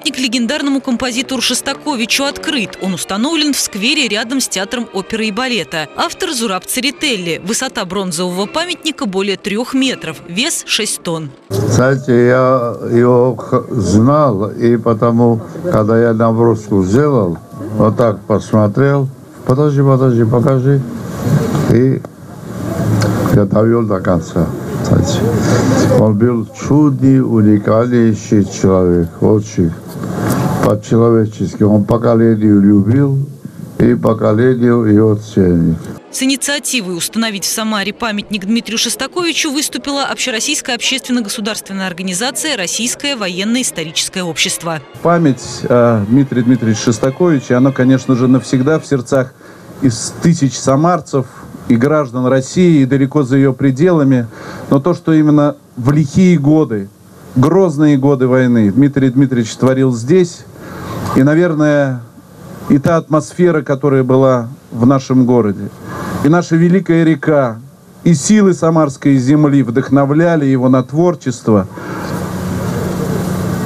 Памятник легендарному композитору Шостаковичу открыт. Он установлен в сквере рядом с театром оперы и балета. Автор Зураб Церетелли. Высота бронзового памятника более трех метров. Вес 6 тонн. Знаете, я его знал, и потому, когда я наброску сделал, вот так посмотрел, подожди, подожди, покажи, и я довел до конца. Кстати. Он был чудный, уникальнейший человек, очень по-человечески. Он поколению любил и поколению его ценит. С инициативой установить в Самаре памятник Дмитрию Шостаковичу выступила общероссийская общественно-государственная организация «Российское военно-историческое общество». Память о Дмитрия Дмитриевича Шостаковича, она, конечно же, навсегда в сердцах из тысяч самарцев и граждан России, и далеко за ее пределами. Но то, что именно в лихие годы, грозные годы войны Дмитрий Дмитриевич творил здесь, и, наверное, и та атмосфера, которая была в нашем городе, и наша великая река, и силы самарской земли вдохновляли его на творчество,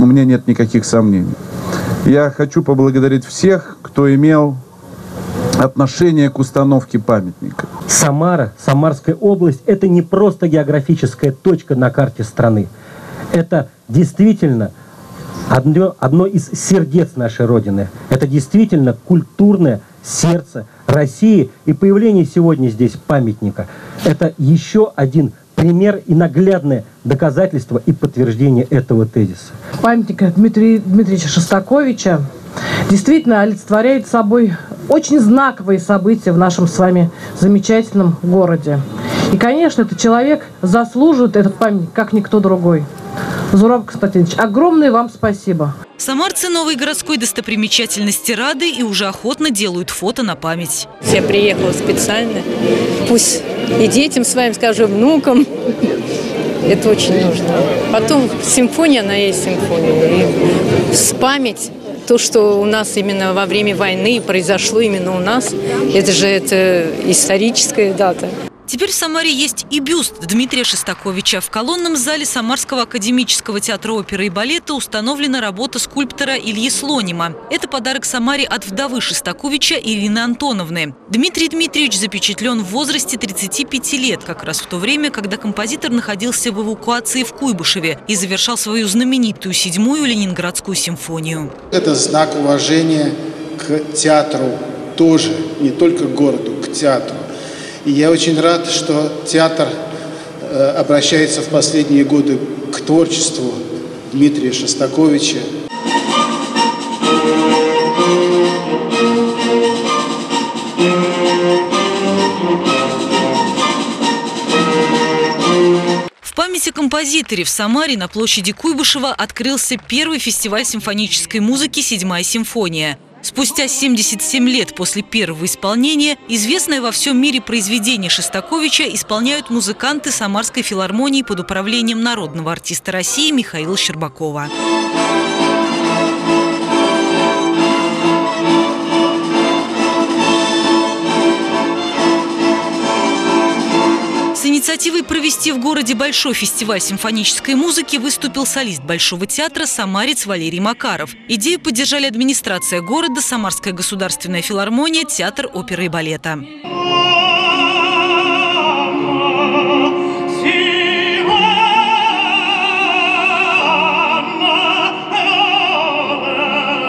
у меня нет никаких сомнений. Я хочу поблагодарить всех, кто имел отношение к установке памятника. Самара, Самарская область – это не просто географическая точка на карте страны. Это действительно одно, одно из сердец нашей Родины. Это действительно культурное сердце России. И появление сегодня здесь памятника – это еще один пример и наглядное доказательство и подтверждение этого тезиса. Памятник Дмитрия Дмитриевича Шостаковича действительно олицетворяет собой очень знаковые события в нашем с вами замечательном городе. И, конечно, этот человек заслуживает этот памятник, как никто другой. Зураб Константинович, огромное вам спасибо. Самарцы новой городской достопримечательности рады и уже охотно делают фото на память. Я приехала специально. Пусть и детям своим скажу, внукам. Это очень нужно. Потом симфония, она есть симфония. И с память то, что у нас именно во время войны произошло именно у нас, это же это историческая дата. Теперь в Самаре есть и бюст Дмитрия Шестаковича. В колонном зале Самарского академического театра оперы и балета установлена работа скульптора Ильи Слонима. Это подарок Самаре от вдовы Шестаковича Ирины Антоновны. Дмитрий Дмитриевич запечатлен в возрасте 35 лет, как раз в то время, когда композитор находился в эвакуации в Куйбышеве и завершал свою знаменитую седьмую Ленинградскую симфонию. Это знак уважения к театру тоже, не только к городу, к театру. И я очень рад, что театр э, обращается в последние годы к творчеству Дмитрия Шостаковича. Памяти композиторе в Самаре на площади Куйбышева открылся первый фестиваль симфонической музыки «Седьмая симфония». Спустя 77 лет после первого исполнения известное во всем мире произведение Шостаковича исполняют музыканты Самарской филармонии под управлением народного артиста России Михаила Щербакова. Инициативой провести в городе большой фестиваль симфонической музыки выступил солист Большого театра «Самарец» Валерий Макаров. Идею поддержали администрация города, Самарская государственная филармония, театр оперы и балета.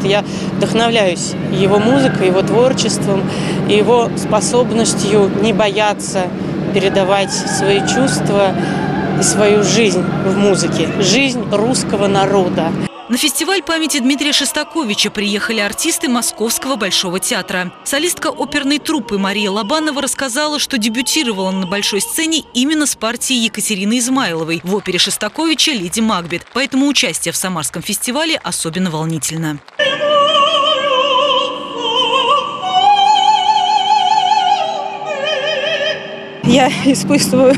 Я вдохновляюсь его музыкой, его творчеством, его способностью не бояться передавать свои чувства и свою жизнь в музыке, жизнь русского народа. На фестиваль памяти Дмитрия Шестаковича приехали артисты Московского Большого театра. Солистка оперной труппы Мария Лобанова рассказала, что дебютировала на большой сцене именно с партией Екатерины Измайловой в опере Шестаковича «Леди Макбет». Поэтому участие в Самарском фестивале особенно волнительно. Я испытываю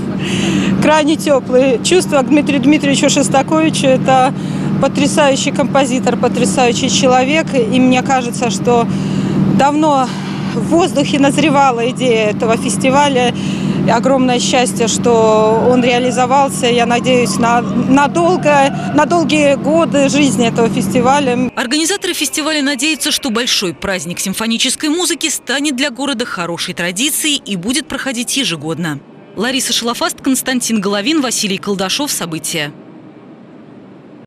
крайне теплые чувства к Дмитрию Дмитриевичу Шостаковичу. Это потрясающий композитор, потрясающий человек. И мне кажется, что давно в воздухе назревала идея этого фестиваля. Огромное счастье, что он реализовался. Я надеюсь на, на, долго, на долгие годы жизни этого фестиваля. Организаторы фестиваля надеются, что большой праздник симфонической музыки станет для города хорошей традицией и будет проходить ежегодно. Лариса Шалафаст, Константин Головин, Василий Колдашов. События.